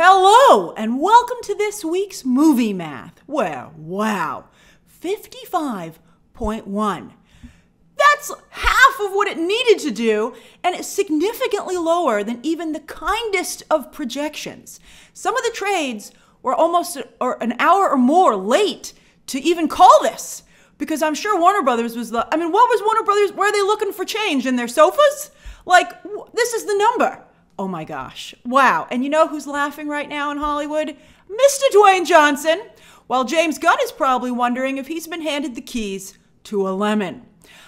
Hello, and welcome to this week's Movie Math, where, wow, 55.1. That's half of what it needed to do, and it's significantly lower than even the kindest of projections. Some of the trades were almost a, or an hour or more late to even call this, because I'm sure Warner Brothers was the. I mean, what was Warner Brothers? Were they looking for change in their sofas? Like, this is the number. Oh my gosh. Wow. And you know who's laughing right now in Hollywood? Mr. Dwayne Johnson. While James Gunn is probably wondering if he's been handed the keys to a lemon.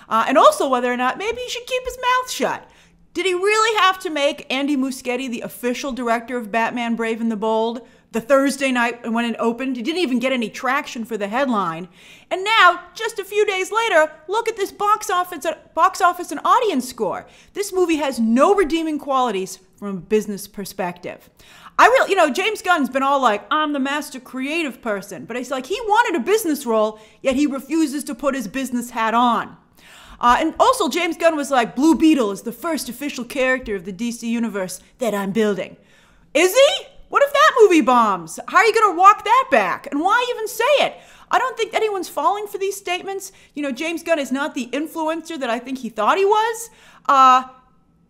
Uh, and also whether or not maybe he should keep his mouth shut. Did he really have to make Andy Muschietti the official director of Batman Brave and the Bold? The Thursday night when it opened, he didn't even get any traction for the headline. And now, just a few days later, look at this box office box office and audience score. This movie has no redeeming qualities from a business perspective. I really, you know, James Gunn's been all like, I'm the master creative person, but it's like he wanted a business role, yet he refuses to put his business hat on. Uh, and also, James Gunn was like, Blue Beetle is the first official character of the DC universe that I'm building. Is he? What if that movie bombs? How are you going to walk that back? And why even say it? I don't think anyone's falling for these statements. You know, James Gunn is not the influencer that I think he thought he was. Uh,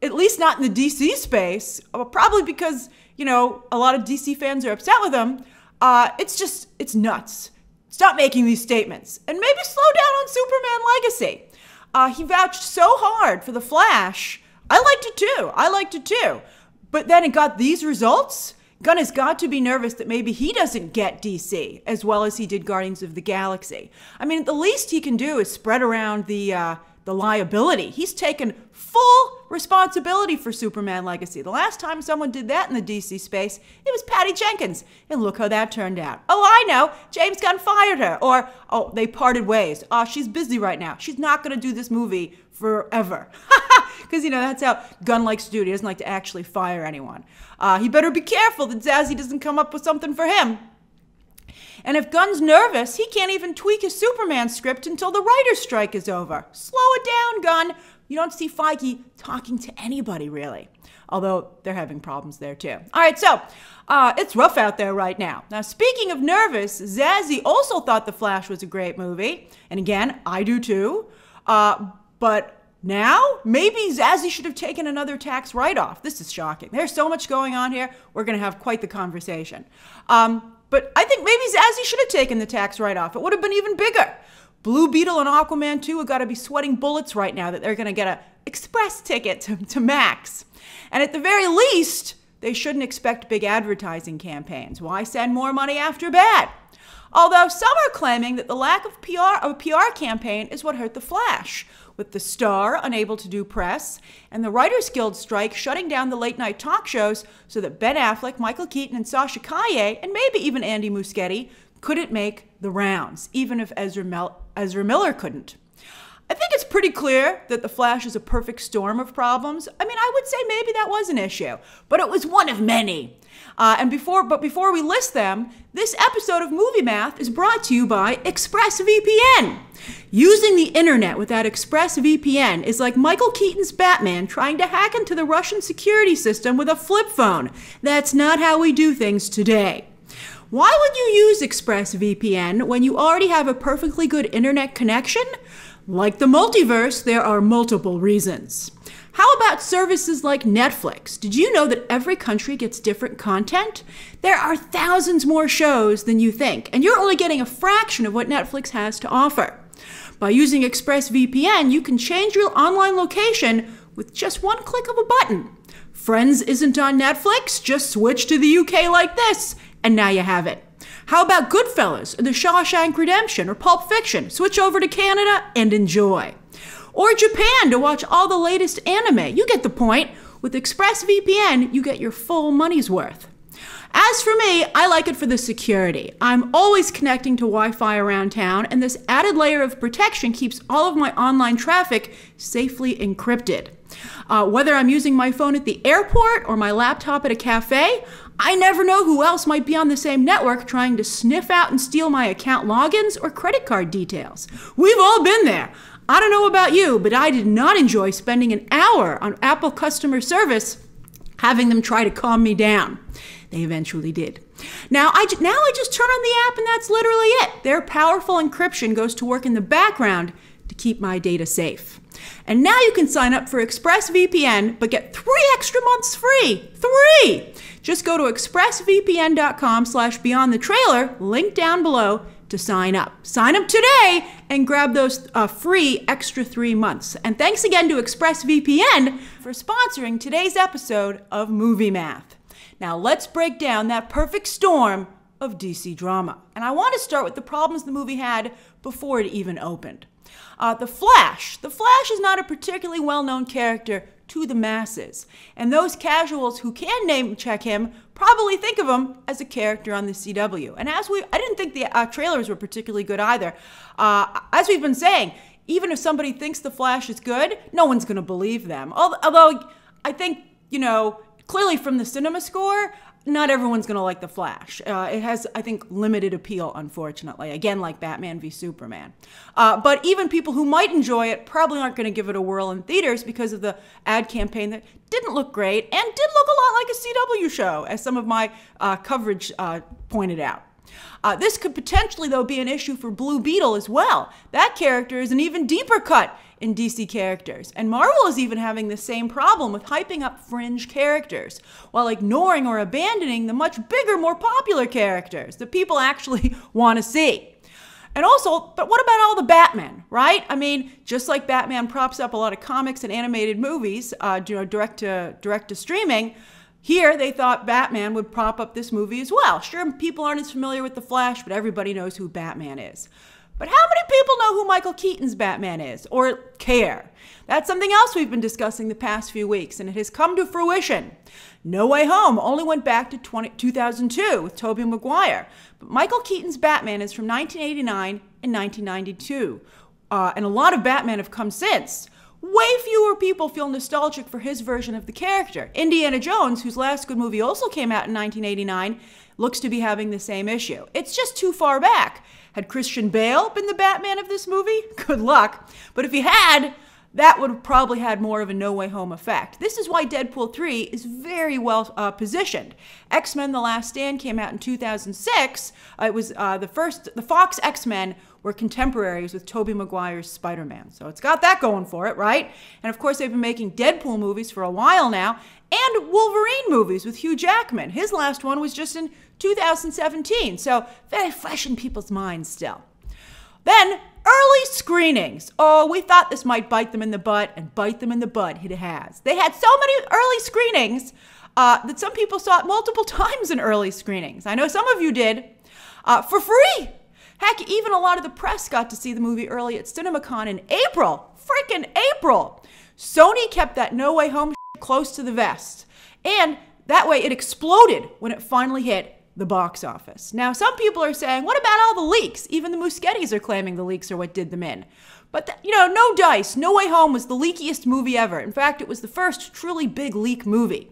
at least not in the DC space. Uh, probably because, you know, a lot of DC fans are upset with him. Uh, it's just, it's nuts. Stop making these statements. And maybe slow down on Superman Legacy. Uh, he vouched so hard for The Flash. I liked it too. I liked it too. But then it got these results. Gunn has got to be nervous that maybe he doesn't get DC as well as he did Guardians of the Galaxy. I mean, the least he can do is spread around the uh, the liability. He's taken full responsibility for Superman Legacy. The last time someone did that in the DC space, it was Patty Jenkins. And look how that turned out. Oh, I know. James Gunn fired her. Or, oh, they parted ways. Oh, she's busy right now. She's not going to do this movie forever. Because, you know, that's how Gunn likes to do it. He doesn't like to actually fire anyone. Uh, he better be careful that Zazie doesn't come up with something for him. And if Gunn's nervous, he can't even tweak his Superman script until the writer's strike is over. Slow it down, Gunn. You don't see Feige talking to anybody, really. Although they're having problems there too. All right, so uh, it's rough out there right now. Now, speaking of nervous, Zazie also thought The Flash was a great movie. And again, I do too. Uh, but now, maybe Zazie should have taken another tax write off. This is shocking. There's so much going on here. We're going to have quite the conversation. Um, but I think maybe Zazie should have taken the tax write off. It would have been even bigger. Blue Beetle and Aquaman 2 have got to be sweating bullets right now that they're going to get an express ticket to, to Max. And at the very least, they shouldn't expect big advertising campaigns. Why send more money after bad? Although some are claiming that the lack of PR of a PR campaign is what hurt the Flash, with the star unable to do press and the Writers Guild strike shutting down the late night talk shows so that Ben Affleck, Michael Keaton, and Sasha Calle, and maybe even Andy Muschietti, couldn't make the rounds, even if Ezra, Mel- Ezra Miller couldn't. I think it's pretty clear that The Flash is a perfect storm of problems. I mean, I would say maybe that was an issue, but it was one of many. Uh, and before, but before we list them, this episode of Movie Math is brought to you by ExpressVPN. Using the internet without ExpressVPN is like Michael Keaton's Batman trying to hack into the Russian security system with a flip phone. That's not how we do things today. Why would you use ExpressVPN when you already have a perfectly good internet connection? Like the multiverse, there are multiple reasons. How about services like Netflix? Did you know that every country gets different content? There are thousands more shows than you think, and you're only getting a fraction of what Netflix has to offer. By using ExpressVPN, you can change your online location with just one click of a button. Friends isn't on Netflix? Just switch to the UK like this, and now you have it. How about Goodfellas or The Shawshank Redemption or Pulp Fiction? Switch over to Canada and enjoy. Or Japan to watch all the latest anime. You get the point. With ExpressVPN, you get your full money's worth. As for me, I like it for the security. I'm always connecting to Wi Fi around town, and this added layer of protection keeps all of my online traffic safely encrypted. Uh, whether I'm using my phone at the airport or my laptop at a cafe, I never know who else might be on the same network trying to sniff out and steal my account logins or credit card details. We've all been there. I don't know about you, but I did not enjoy spending an hour on Apple customer service having them try to calm me down. They eventually did. Now I, now I just turn on the app and that's literally it. Their powerful encryption goes to work in the background to keep my data safe. And now you can sign up for ExpressVPN, but get three extra months free. Three! Just go to expressvpn.com slash beyond the trailer, link down below, to sign up. Sign up today and grab those uh, free extra three months. And thanks again to ExpressVPN for sponsoring today's episode of Movie Math. Now let's break down that perfect storm of DC drama. And I want to start with the problems the movie had before it even opened. Uh, the Flash. The Flash is not a particularly well known character to the masses. And those casuals who can name check him probably think of him as a character on the CW. And as we, I didn't think the uh, trailers were particularly good either. Uh, as we've been saying, even if somebody thinks the Flash is good, no one's going to believe them. Although I think, you know, clearly from the cinema score, not everyone's going to like The Flash. Uh, it has, I think, limited appeal, unfortunately. Again, like Batman v Superman. Uh, but even people who might enjoy it probably aren't going to give it a whirl in theaters because of the ad campaign that didn't look great and did look a lot like a CW show, as some of my uh, coverage uh, pointed out. Uh, this could potentially, though, be an issue for Blue Beetle as well. That character is an even deeper cut in DC characters. And Marvel is even having the same problem with hyping up fringe characters while ignoring or abandoning the much bigger, more popular characters that people actually want to see. And also, but what about all the Batman, right? I mean, just like Batman props up a lot of comics and animated movies, uh, you know, direct to direct to streaming. Here, they thought Batman would prop up this movie as well. Sure, people aren't as familiar with The Flash, but everybody knows who Batman is. But how many people know who Michael Keaton's Batman is or care? That's something else we've been discussing the past few weeks, and it has come to fruition. No Way Home only went back to 20, 2002 with Tobey Maguire, but Michael Keaton's Batman is from 1989 and 1992, uh, and a lot of Batman have come since. Way fewer people feel nostalgic for his version of the character. Indiana Jones, whose last good movie also came out in 1989, looks to be having the same issue. It's just too far back. Had Christian Bale been the Batman of this movie? Good luck. But if he had, that would have probably had more of a no way home effect. This is why Deadpool 3 is very well uh, positioned. X Men The Last Stand came out in 2006. Uh, it was uh, the first, the Fox X Men were contemporaries with Tobey Maguire's Spider Man. So it's got that going for it, right? And of course, they've been making Deadpool movies for a while now and Wolverine movies with Hugh Jackman. His last one was just in 2017, so very fresh in people's minds still. Then, early screenings. Oh, we thought this might bite them in the butt, and bite them in the butt. It has. They had so many early screenings uh, that some people saw it multiple times in early screenings. I know some of you did uh, for free. Heck, even a lot of the press got to see the movie early at CinemaCon in April. Freaking April. Sony kept that No Way Home close to the vest. And that way it exploded when it finally hit the box office. Now, some people are saying, what about all the leaks? Even the Muschiettis are claiming the leaks are what did them in. But, you know, no dice. No Way Home was the leakiest movie ever. In fact, it was the first truly big leak movie.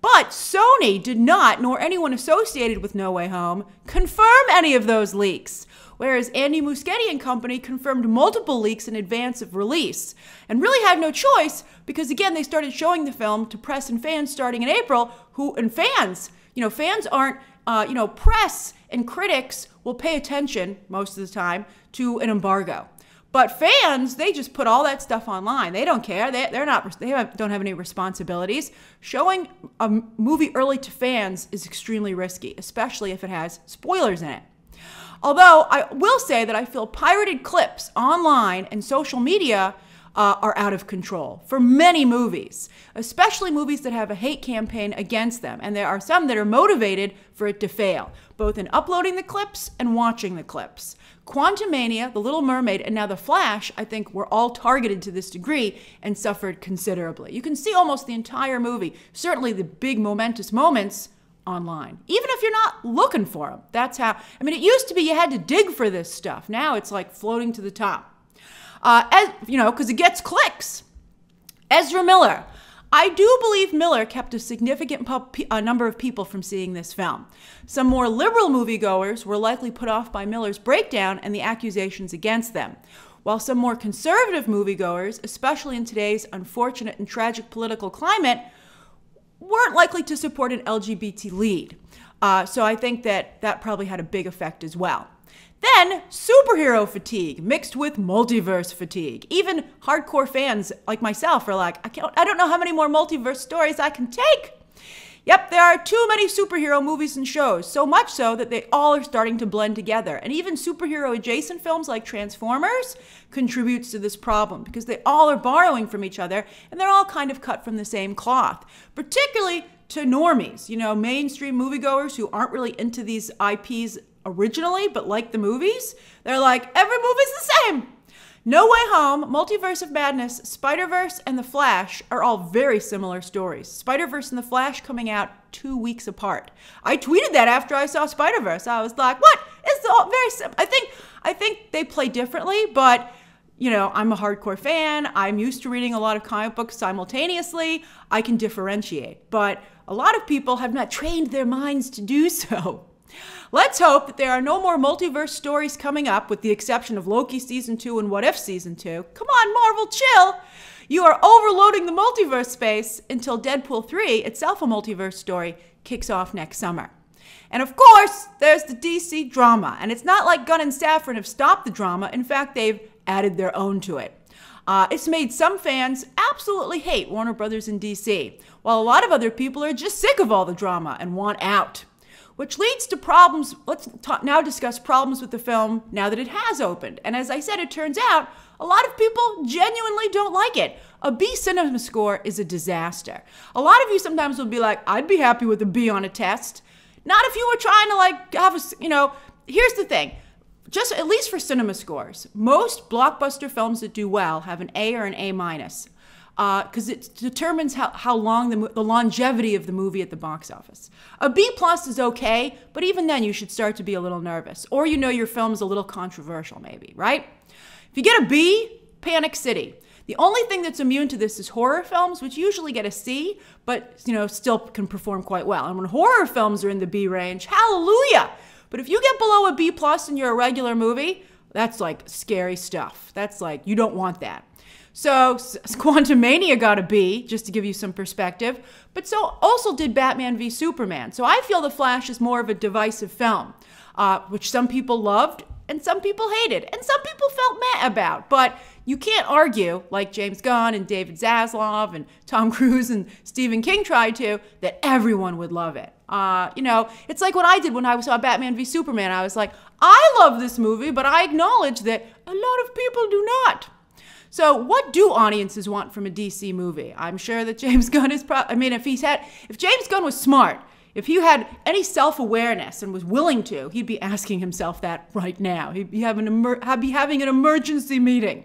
But Sony did not, nor anyone associated with No Way Home, confirm any of those leaks. Whereas Andy Muschietti and company confirmed multiple leaks in advance of release and really had no choice because, again, they started showing the film to press and fans starting in April, who, and fans, you know, fans aren't, uh, you know, press and critics will pay attention most of the time to an embargo. But fans, they just put all that stuff online. They don't care. They, they're not. They don't have any responsibilities. Showing a movie early to fans is extremely risky, especially if it has spoilers in it. Although I will say that I feel pirated clips online and social media uh, are out of control for many movies, especially movies that have a hate campaign against them. And there are some that are motivated for it to fail, both in uploading the clips and watching the clips. Quantumania, The Little Mermaid, and now The Flash, I think, were all targeted to this degree and suffered considerably. You can see almost the entire movie, certainly the big momentous moments online, even if you're not looking for them. That's how, I mean, it used to be you had to dig for this stuff. Now it's like floating to the top uh, as, you know, because it gets clicks. Ezra Miller. I do believe Miller kept a significant number of people from seeing this film. Some more liberal moviegoers were likely put off by Miller's breakdown and the accusations against them, while some more conservative moviegoers, especially in today's unfortunate and tragic political climate, weren't likely to support an LGBT lead. Uh, so I think that that probably had a big effect as well. Then, superhero fatigue mixed with multiverse fatigue. Even hardcore fans like myself are like, I, can't, I don't know how many more multiverse stories I can take. Yep, there are too many superhero movies and shows, so much so that they all are starting to blend together. And even superhero adjacent films like Transformers contributes to this problem because they all are borrowing from each other and they're all kind of cut from the same cloth. Particularly to normies, you know, mainstream moviegoers who aren't really into these IPs originally but like the movies. They're like, every movie's the same. No Way Home, Multiverse of Madness, Spider Verse, and The Flash are all very similar stories. Spider Verse and The Flash coming out two weeks apart. I tweeted that after I saw Spider Verse. I was like, "What? It's all very simple." I think I think they play differently, but you know, I'm a hardcore fan. I'm used to reading a lot of comic books simultaneously. I can differentiate, but a lot of people have not trained their minds to do so. Let's hope that there are no more multiverse stories coming up, with the exception of Loki season 2 and What If season 2. Come on, Marvel, chill! You are overloading the multiverse space until Deadpool 3, itself a multiverse story, kicks off next summer. And of course, there's the DC drama. And it's not like Gunn and Safran have stopped the drama. In fact, they've added their own to it. Uh, it's made some fans absolutely hate Warner Brothers and DC, while a lot of other people are just sick of all the drama and want out which leads to problems. Let's now discuss problems with the film now that it has opened. And as I said, it turns out a lot of people genuinely don't like it. A B cinema score is a disaster. A lot of you sometimes will be like, I'd be happy with a B on a test. Not if you were trying to like have a, you know, here's the thing. Just at least for cinema scores, most blockbuster films that do well have an A or an A minus because uh, it determines how, how long the, the longevity of the movie at the box office. A B plus is okay, but even then you should start to be a little nervous. Or you know your film is a little controversial, maybe, right? If you get a B, Panic City. The only thing that's immune to this is horror films, which usually get a C, but you know still can perform quite well. And when horror films are in the B range, hallelujah! But if you get below a B plus and you're a regular movie, that's like scary stuff. That's like you don't want that. So Quantumania got a B, just to give you some perspective. But so also did Batman v Superman. So I feel The Flash is more of a divisive film, uh, which some people loved and some people hated, and some people felt meh about. But you can't argue, like James Gunn and David Zaslav and Tom Cruise and Stephen King tried to, that everyone would love it. Uh, you know, it's like what I did when I saw Batman v Superman. I was like, I love this movie, but I acknowledge that a lot of people do not. So, what do audiences want from a DC movie? I'm sure that James Gunn is. Pro- I mean, if he's had, if James Gunn was smart, if he had any self-awareness and was willing to, he'd be asking himself that right now. He'd be having, emer- be having an emergency meeting.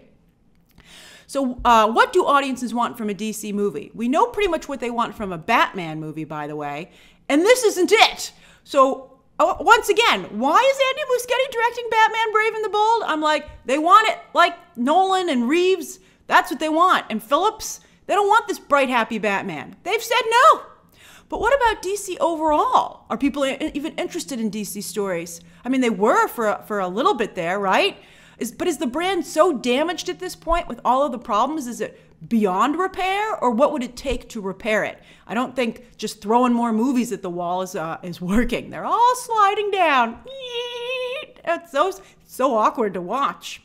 So, uh, what do audiences want from a DC movie? We know pretty much what they want from a Batman movie, by the way, and this isn't it. So, Oh, once again, why is Andy Muschietti directing Batman Brave and the Bold? I'm like, they want it like Nolan and Reeves. That's what they want. And Phillips, they don't want this bright, happy Batman. They've said no. But what about DC overall? Are people even interested in DC stories? I mean, they were for a, for a little bit there, right? Is, but is the brand so damaged at this point with all of the problems? Is it beyond repair, or what would it take to repair it? I don't think just throwing more movies at the wall is uh, is working. They're all sliding down. It's so so awkward to watch.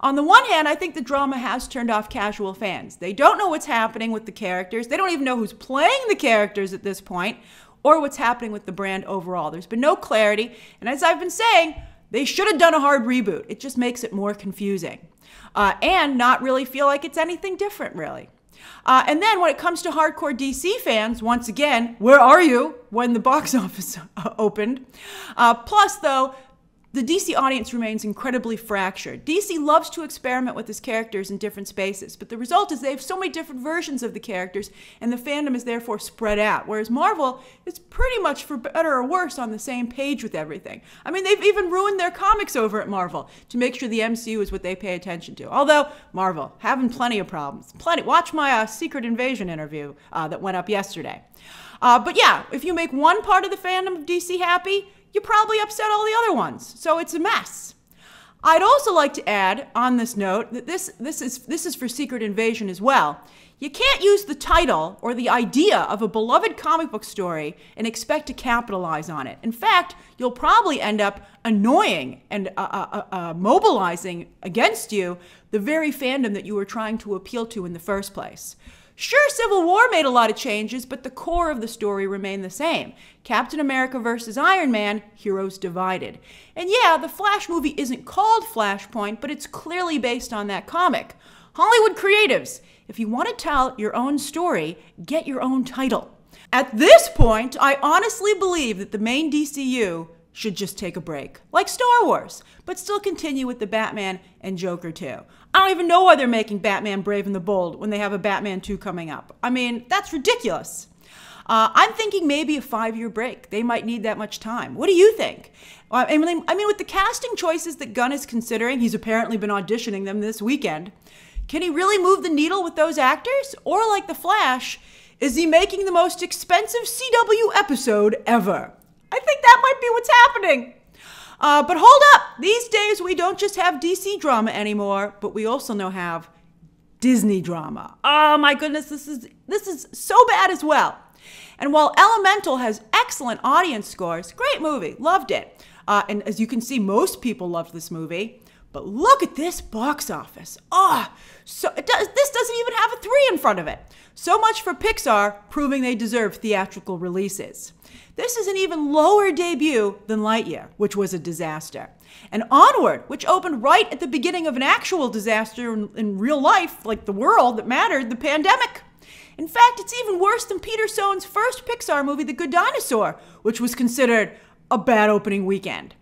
On the one hand, I think the drama has turned off casual fans. They don't know what's happening with the characters. They don't even know who's playing the characters at this point or what's happening with the brand overall. There's been no clarity. And as I've been saying, they should have done a hard reboot. It just makes it more confusing uh, and not really feel like it's anything different, really. Uh, and then when it comes to hardcore DC fans, once again, where are you when the box office opened? Uh, plus, though, the DC audience remains incredibly fractured. DC loves to experiment with its characters in different spaces, but the result is they have so many different versions of the characters, and the fandom is therefore spread out. Whereas Marvel is pretty much, for better or worse, on the same page with everything. I mean, they've even ruined their comics over at Marvel to make sure the MCU is what they pay attention to. Although, Marvel, having plenty of problems. Plenty. Watch my uh, Secret Invasion interview uh, that went up yesterday. Uh, but yeah, if you make one part of the fandom of DC happy, you probably upset all the other ones. So it's a mess. I'd also like to add on this note that this, this, is, this is for Secret Invasion as well. You can't use the title or the idea of a beloved comic book story and expect to capitalize on it. In fact, you'll probably end up annoying and uh, uh, uh, uh mobilizing against you the very fandom that you were trying to appeal to in the first place. Sure, Civil War made a lot of changes, but the core of the story remained the same Captain America versus Iron Man, heroes divided. And yeah, the Flash movie isn't called Flashpoint, but it's clearly based on that comic. Hollywood creatives, if you want to tell your own story, get your own title. At this point, I honestly believe that the main DCU should just take a break, like Star Wars, but still continue with the Batman and Joker too. I don't even know why they're making Batman Brave and the Bold when they have a Batman 2 coming up. I mean, that's ridiculous. Uh, I'm thinking maybe a five year break. They might need that much time. What do you think? I mean, I mean, with the casting choices that Gunn is considering, he's apparently been auditioning them this weekend. Can he really move the needle with those actors? Or, like The Flash, is he making the most expensive CW episode ever? I think that might be what's happening. Uh, but hold up, these days we don't just have DC drama anymore, but we also now have Disney drama. Oh my goodness, this is this is so bad as well. And while Elemental has excellent audience scores, great movie, loved it. Uh, and as you can see, most people loved this movie. But look at this box office. Ah, oh, so does, this doesn't even have a three in front of it. So much for Pixar proving they deserve theatrical releases. This is an even lower debut than Lightyear, which was a disaster. And Onward, which opened right at the beginning of an actual disaster in, in real life, like the world that mattered, the pandemic. In fact, it's even worse than Peter Sohn's first Pixar movie, The Good Dinosaur, which was considered a bad opening weekend.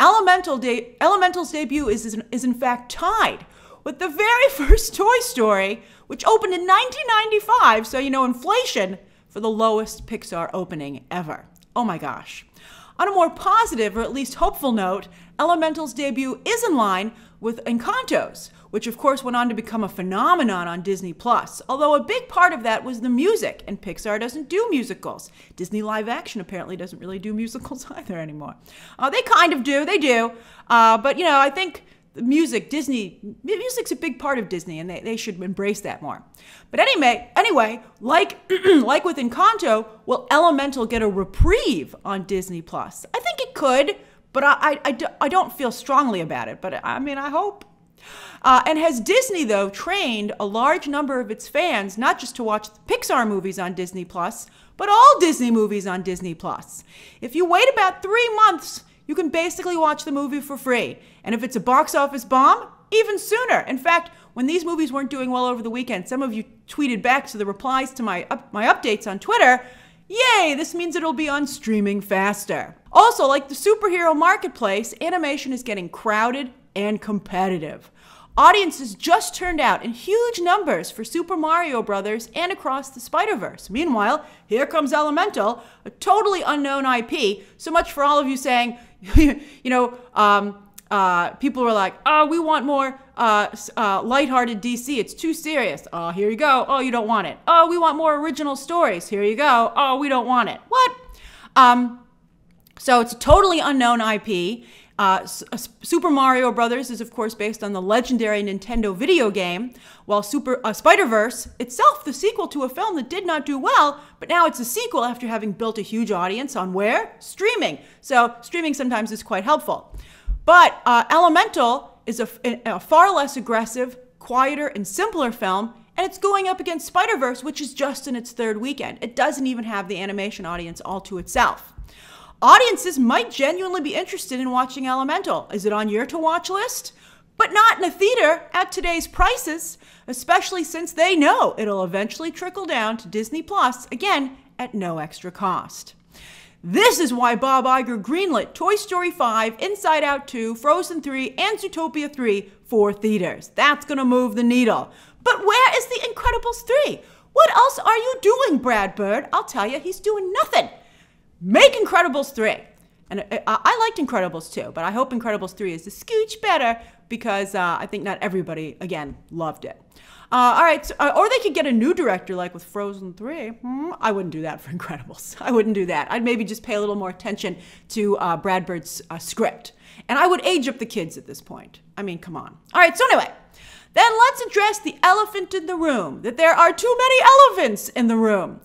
Elemental de- Elemental's debut is, is, is in fact tied with the very first Toy Story, which opened in 1995, so you know inflation, for the lowest Pixar opening ever. Oh my gosh. On a more positive, or at least hopeful note, Elemental's debut is in line with Encanto's, which of course went on to become a phenomenon on Disney Plus. Although a big part of that was the music, and Pixar doesn't do musicals. Disney live action apparently doesn't really do musicals either anymore. Uh, they kind of do, they do. Uh, but you know, I think music, Disney, music's a big part of Disney, and they, they should embrace that more. But anyway, anyway, like like with Encanto, will Elemental get a reprieve on Disney Plus? I think it could, but I, I, I, I don't feel strongly about it. But I mean, I hope. Uh, and has Disney, though, trained a large number of its fans not just to watch Pixar movies on Disney Plus, but all Disney movies on Disney Plus? If you wait about three months, you can basically watch the movie for free. And if it's a box office bomb, even sooner. In fact, when these movies weren't doing well over the weekend, some of you tweeted back to the replies to my up, my updates on Twitter. Yay, this means it'll be on streaming faster. Also, like the superhero marketplace, animation is getting crowded and competitive. Audiences just turned out in huge numbers for Super Mario Brothers and Across the Spider-Verse. Meanwhile, here comes Elemental, a totally unknown IP. So much for all of you saying, you know, um, uh, people were like, oh, we want more uh, uh, lighthearted DC. It's too serious. Oh, here you go. Oh, you don't want it. Oh, we want more original stories. Here you go. Oh, we don't want it. What? Um, so it's a totally unknown IP. Uh, uh, Super Mario Brothers is, of course, based on the legendary Nintendo video game, while Super uh, Spider Verse itself, the sequel to a film that did not do well, but now it's a sequel after having built a huge audience on where streaming. So streaming sometimes is quite helpful. But uh, Elemental is a, a far less aggressive, quieter, and simpler film, and it's going up against Spider Verse, which is just in its third weekend. It doesn't even have the animation audience all to itself. Audiences might genuinely be interested in watching Elemental. Is it on your to watch list? But not in a theater at today's prices, especially since they know it'll eventually trickle down to Disney Plus, again, at no extra cost. This is why Bob Iger greenlit Toy Story 5, Inside Out 2, Frozen 3, and Zootopia 3 for theaters. That's gonna move the needle. But where is The Incredibles 3? What else are you doing, Brad Bird? I'll tell you, he's doing nothing. Make Incredibles 3. And I, I liked Incredibles 2, but I hope Incredibles 3 is a scooch better because uh, I think not everybody, again, loved it. Uh, all right, so, uh, or they could get a new director, like with Frozen 3. Hmm, I wouldn't do that for Incredibles. I wouldn't do that. I'd maybe just pay a little more attention to uh, Brad Bird's uh, script. And I would age up the kids at this point. I mean, come on. All right, so anyway, Then let's address the elephant in the room that there are too many elephants in the room.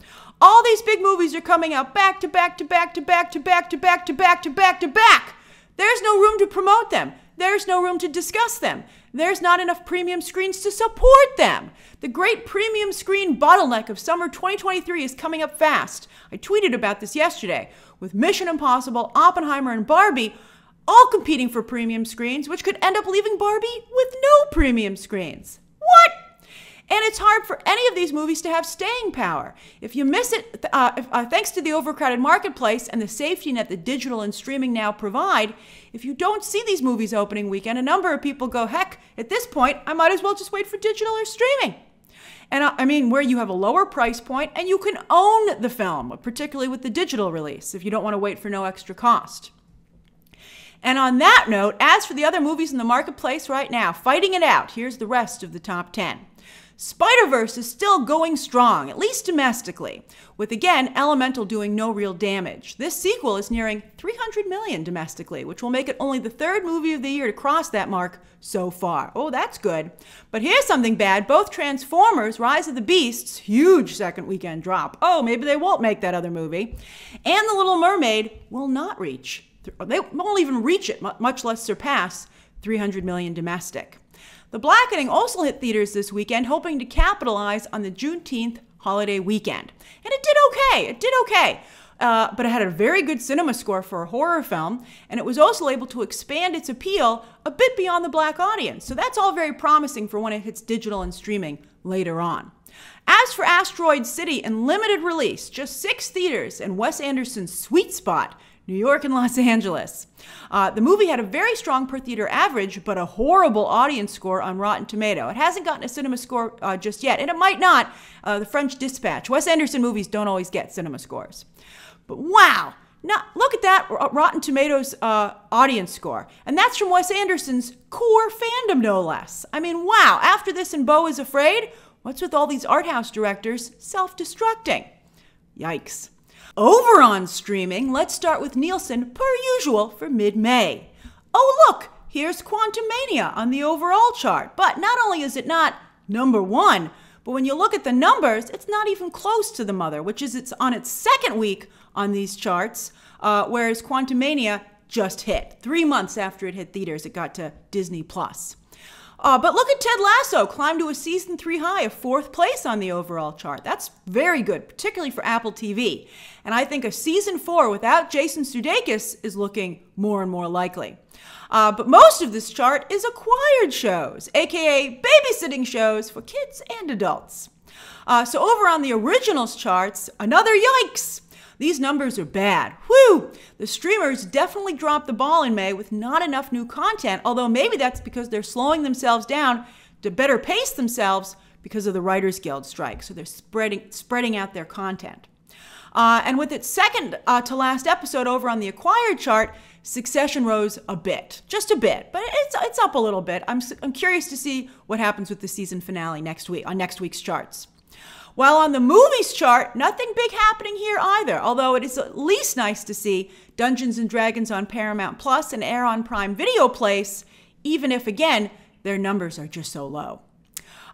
All these big movies are coming out back to back to back to back to back to back to back to back to back. There's no room to promote them. There's no room to discuss them. There's not enough premium screens to support them. The great premium screen bottleneck of summer 2023 is coming up fast. I tweeted about this yesterday with Mission Impossible, Oppenheimer, and Barbie all competing for premium screens, which could end up leaving Barbie with no premium screens. And it's hard for any of these movies to have staying power. If you miss it, uh, if, uh, thanks to the overcrowded marketplace and the safety net that digital and streaming now provide, if you don't see these movies opening weekend, a number of people go, heck, at this point, I might as well just wait for digital or streaming. And I mean, where you have a lower price point and you can own the film, particularly with the digital release, if you don't want to wait for no extra cost. And on that note, as for the other movies in the marketplace right now, fighting it out, here's the rest of the top 10. Spider Verse is still going strong, at least domestically, with again Elemental doing no real damage. This sequel is nearing 300 million domestically, which will make it only the third movie of the year to cross that mark so far. Oh, that's good. But here's something bad both Transformers, Rise of the Beasts, huge second weekend drop. Oh, maybe they won't make that other movie. And The Little Mermaid will not reach, they won't even reach it, much less surpass 300 million domestic. The Blackening also hit theaters this weekend, hoping to capitalize on the Juneteenth holiday weekend. And it did okay. It did okay. Uh, but it had a very good cinema score for a horror film, and it was also able to expand its appeal a bit beyond the black audience. So that's all very promising for when it hits digital and streaming later on. As for Asteroid City in limited release, just six theaters and Wes Anderson's sweet spot New York and Los Angeles. Uh, the movie had a very strong per theater average, but a horrible audience score on Rotten Tomato. It hasn't gotten a cinema score uh, just yet, and it might not. Uh, the French Dispatch. Wes Anderson movies don't always get cinema scores. But wow, now, look at that Rotten Tomatoes uh, audience score. And that's from Wes Anderson's core fandom, no less. I mean, wow, after this and Beau is Afraid, what's with all these art house directors self destructing? Yikes. Over on streaming, let's start with Nielsen, per usual, for mid May. Oh, look, here's Quantumania on the overall chart. But not only is it not number one, but when you look at the numbers, it's not even close to the mother, which is it's on its second week on these charts, uh, whereas Quantumania just hit. Three months after it hit theaters, it got to Disney Plus. Uh, but look at Ted Lasso climb to a season three high of fourth place on the overall chart. That's very good, particularly for Apple TV. And I think a season four without Jason Sudeikis is looking more and more likely. Uh, but most of this chart is acquired shows, aka babysitting shows for kids and adults. Uh, so over on the originals charts, another yikes. These numbers are bad. Whew! The streamers definitely dropped the ball in May with not enough new content, although maybe that's because they're slowing themselves down to better pace themselves because of the Writers Guild strike. So they're spreading, spreading out their content. Uh, and with its second uh, to last episode over on the acquired chart, Succession rose a bit, just a bit, but it's it's up a little bit. I'm I'm curious to see what happens with the season finale next week on next week's charts. While on the movies chart, nothing big happening here either, although it is at least nice to see Dungeons and Dragons on Paramount Plus and air on Prime Video place, even if again, their numbers are just so low.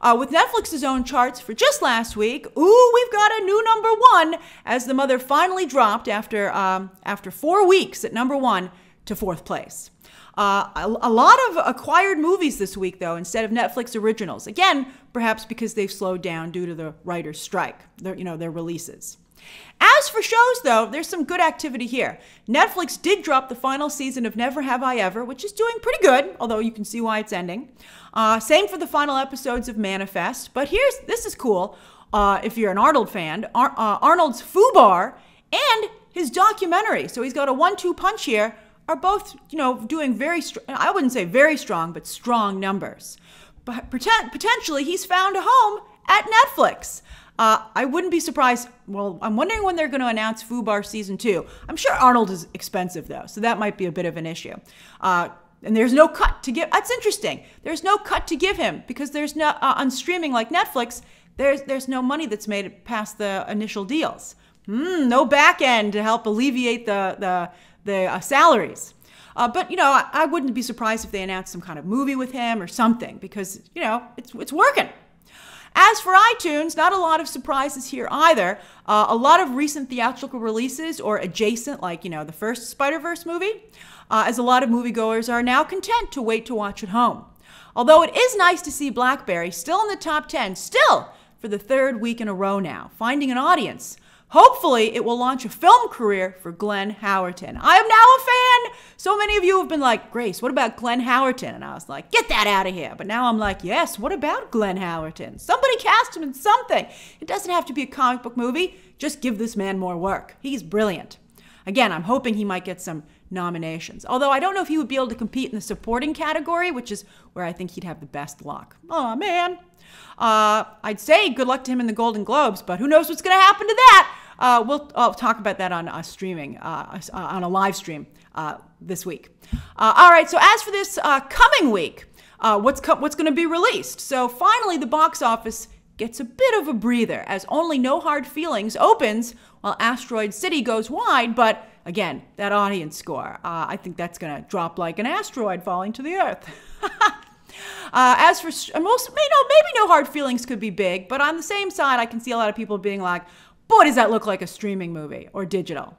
Uh, with Netflix's own charts for just last week, ooh, we've got a new number one as the mother finally dropped after um, after four weeks at number one to fourth place. Uh, a, a, lot of acquired movies this week, though, instead of Netflix originals. Again, perhaps because they've slowed down due to the writer's strike, their, you know, their releases. As for shows, though, there's some good activity here. Netflix did drop the final season of Never Have I Ever, which is doing pretty good, although you can see why it's ending. Uh, same for the final episodes of Manifest. But here's this is cool. Uh, if you're an Arnold fan, Ar- uh, Arnold's Fubar and his documentary. So he's got a one-two punch here are both, you know, doing very, str- I wouldn't say very strong, but strong numbers. But potentially he's found a home at Netflix. Uh, I wouldn't be surprised. Well, I'm wondering when they're going to announce Fubar season two. I'm sure Arnold is expensive though, so that might be a bit of an issue. Uh, and there's no cut to give. That's interesting. There's no cut to give him because there's no uh, on streaming like Netflix. There's there's no money that's made past the initial deals. Hmm, no back end to help alleviate the the the uh, salaries. Uh, but you know, I, I wouldn't be surprised if they announced some kind of movie with him or something because you know it's it's working. As for iTunes, not a lot of surprises here either. Uh, a lot of recent theatrical releases or adjacent, like you know the first Spider Verse movie, uh, as a lot of moviegoers are now content to wait to watch at home. Although it is nice to see Blackberry still in the top 10, still for the third week in a row now, finding an audience. Hopefully, it will launch a film career for Glenn Howerton. I am now a fan. So many of you have been like, Grace, what about Glenn Howerton? And I was like, get that out of here. But now I'm like, yes, what about Glenn Howerton? Somebody cast him in something. It doesn't have to be a comic book movie. Just give this man more work. He's brilliant. Again, I'm hoping he might get some nominations. Although I don't know if he would be able to compete in the supporting category, which is where I think he'd have the best luck. Oh, man. Uh, I'd say good luck to him in the Golden Globes, but who knows what's going to happen to that? Uh, we'll I'll talk about that on uh, streaming, uh, uh, on a live stream uh, this week. all right, so as for this coming week, what's, co- what's going to be released? So finally, the box office gets a bit of a breather as only No Hard Feelings opens while Asteroid City goes wide, but again, that audience score, uh, I think that's going to drop like an asteroid falling to the earth. uh, as for most, you know, maybe No Hard Feelings could be big, but on the same side, I can see a lot of people being like, boy, does that look like a streaming movie or digital.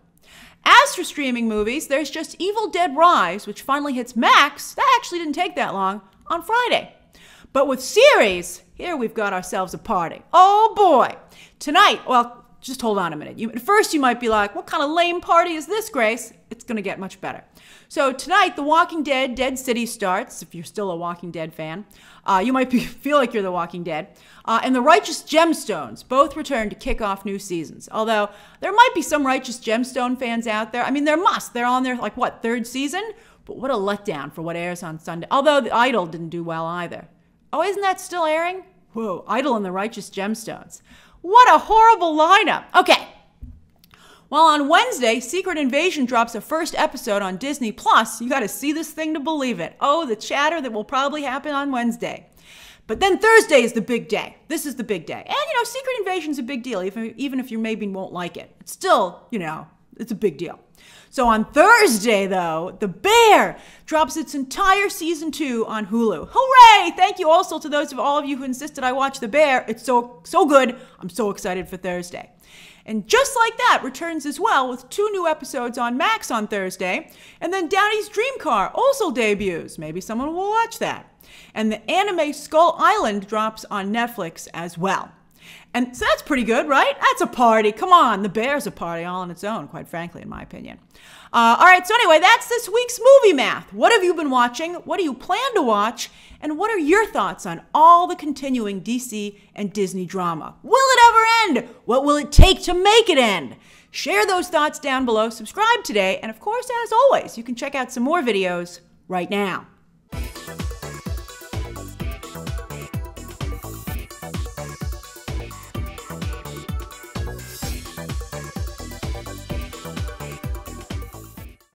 As for streaming movies, there's just Evil Dead Rise, which finally hits Max. That actually didn't take that long on Friday. But with series, here we've got ourselves a party. Oh boy. Tonight, well, just hold on a minute. You, at first, you might be like, what kind of lame party is this, Grace? It's going to get much better. So, tonight, The Walking Dead Dead City starts, if you're still a Walking Dead fan. Uh, you might be, feel like you're The Walking Dead. Uh, and The Righteous Gemstones both return to kick off new seasons. Although, there might be some Righteous Gemstone fans out there. I mean, there must. They're on their, like, what, third season? But what a letdown for what airs on Sunday. Although, The Idol didn't do well either. Oh, isn't that still airing? Whoa, Idol and the Righteous Gemstones. What a horrible lineup. Okay. Well, on Wednesday, Secret Invasion drops a first episode on Disney Plus. You got to see this thing to believe it. Oh, the chatter that will probably happen on Wednesday. But then Thursday is the big day. This is the big day. And, you know, Secret Invasion's a big deal, even, even if you maybe won't like it. It's still, you know, it's a big deal. So on Thursday, though, The Bear drops its entire season two on Hulu. Hooray! Thank you also to those of all of you who insisted I watch The Bear. It's so so good. I'm so excited for Thursday. And just like that, returns as well with two new episodes on Max on Thursday. And then Downey's Dream Car also debuts. Maybe someone will watch that. And the anime Skull Island drops on Netflix as well. And so that's pretty good, right? That's a party. Come on, the Bear's a party all on its own, quite frankly, in my opinion. Uh, all right, so anyway, that's this week's movie math. What have you been watching? What do you plan to watch? And what are your thoughts on all the continuing DC and Disney drama? Will it ever end? What will it take to make it end? Share those thoughts down below, subscribe today, and of course, as always, you can check out some more videos right now.